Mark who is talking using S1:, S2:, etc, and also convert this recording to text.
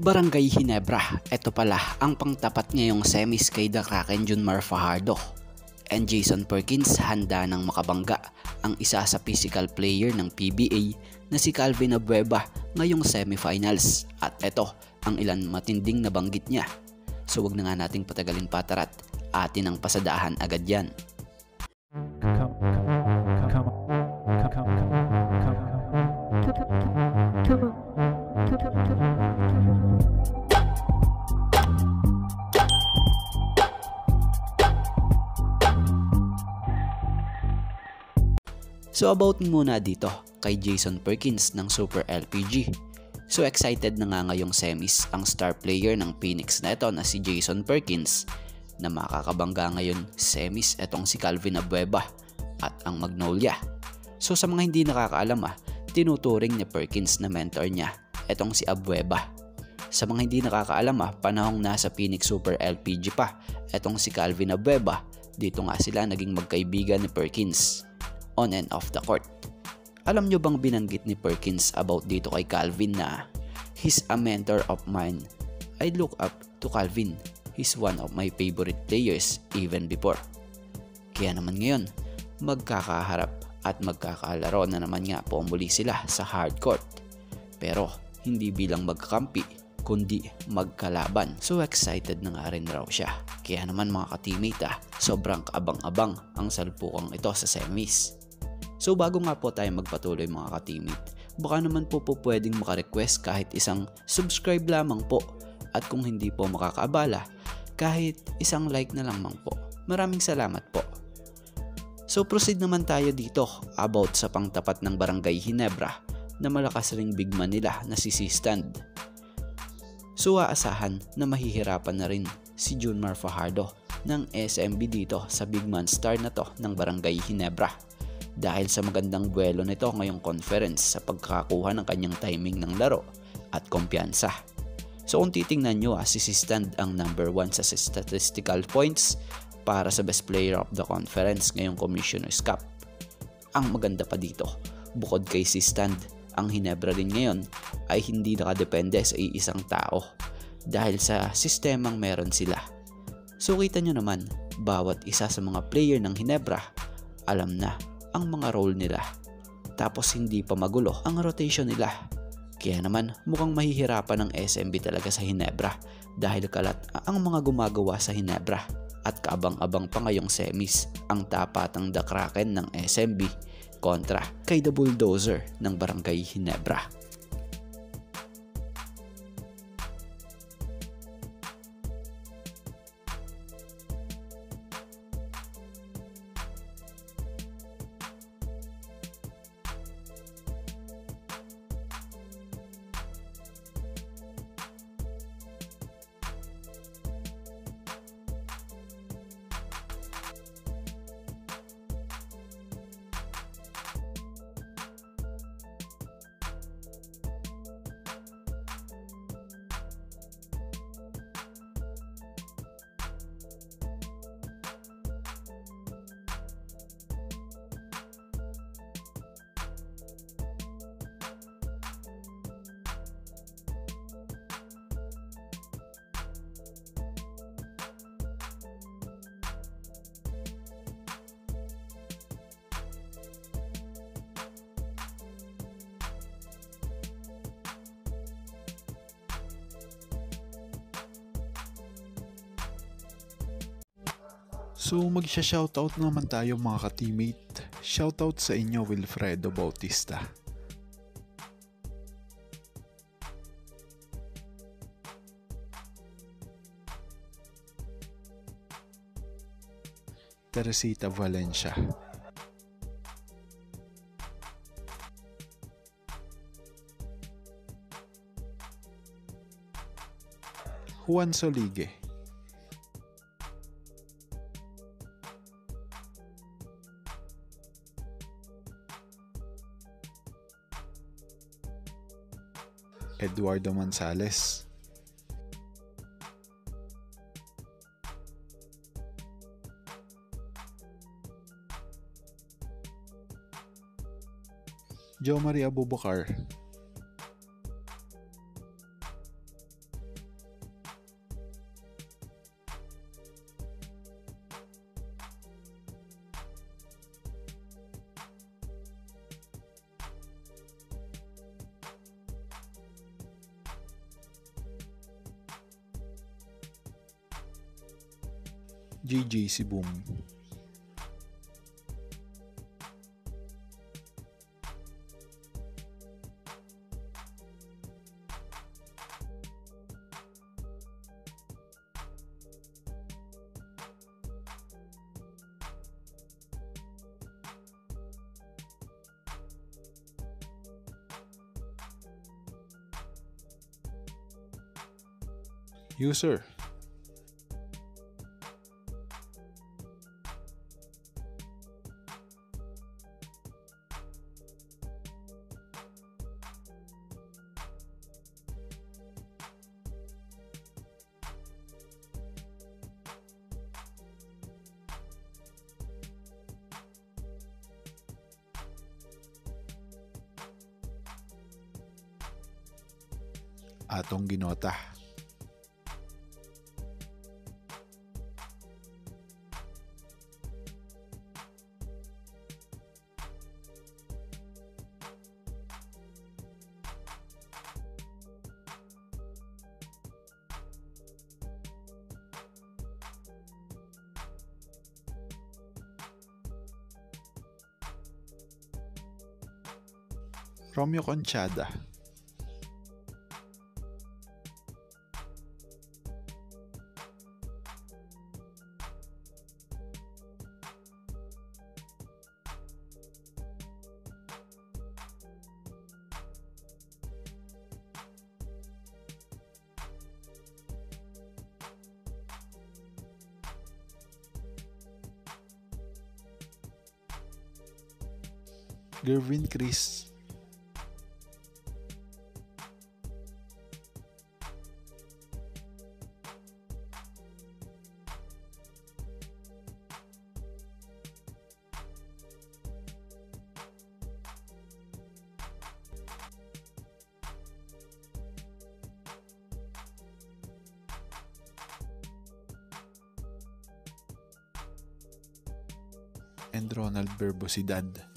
S1: Barangay Hinebra, ito pala ang pangtapat ngayong semis kay The Kraken Junmar Fajardo. And Jason Perkins handa ng makabangga ang isa sa physical player ng PBA na si Calvin Abueva ngayong semifinals. At ito ang ilan matinding nabanggit niya. So wag na nga nating patagalin patarat, atin ang pasadahan agad yan. So about muna dito kay Jason Perkins ng Super LPG. So excited na nga ngayong semis ang star player ng Phoenix na ito na si Jason Perkins na makakabangga ngayon semis etong si Calvin Abueva at ang Magnolia. So sa mga hindi nakakaalam ah, tinuturing ni Perkins na mentor niya etong si Abueva. Sa mga hindi nakakaalam ah, panahong nasa Phoenix Super LPG pa etong si Calvin Abueva, dito nga sila naging magkaibigan ni Perkins on and off the court. Alam nyo bang binanggit ni Perkins about dito kay Calvin na He's a mentor of mine. I look up to Calvin. He's one of my favorite players even before. Kaya naman ngayon, magkakaharap at magkakalaro na naman nga po muli sila sa hard court. Pero hindi bilang magkakampi, kundi magkalaban. So excited na nga rin raw siya. Kaya naman mga ka-teammate ah, sobrang abang-abang ang salpukang ito sa semis. So bago nga po tayo magpatuloy mga ka-teammate, baka naman po po pwedeng makarequest kahit isang subscribe lamang po at kung hindi po makakaabala, kahit isang like na lamang po. Maraming salamat po. So proceed naman tayo dito about sa pangtapat ng Barangay Hinebra na malakas ring bigman nila na si C-Stand. So aasahan na mahihirapan na rin si Junmar Fajardo ng SMB dito sa bigman star na to ng Barangay Hinebra dahil sa magandang buwelo nito ngayong conference sa pagkakakuha ng kanyang timing ng laro at kumpiyansa. So kung titingnan nyo, assistant ang number 1 sa statistical points para sa best player of the conference ngayong Commissioner's Cup. Ang maganda pa dito, bukod kay si Stand, ang Hinebra rin ngayon ay hindi nakadepende sa iisang tao dahil sa sistemang meron sila. So kita nyo naman, bawat isa sa mga player ng Hinebra, alam na ang mga role nila. Tapos hindi pa magulo ang rotation nila. Kaya naman mukhang mahihirapan ng SMB talaga sa Hinebra dahil kalat ang mga gumagawa sa Hinebra at kaabang-abang pa ngayong semis ang tapatang The Kraken ng SMB kontra kay The Bulldozer ng Barangay Hinebra.
S2: So magsha-shoutout naman tayo mga ka-teammate. Shoutout sa inyo Wilfredo Bautista. Teresita Valencia. Juan Solige. Eduardo Mansales. Joe Maria Abubakar. DJ Boom. You, sir. Atong ginota. Romeo Conchada. Gervin Chris. and Ronald Verbosidad.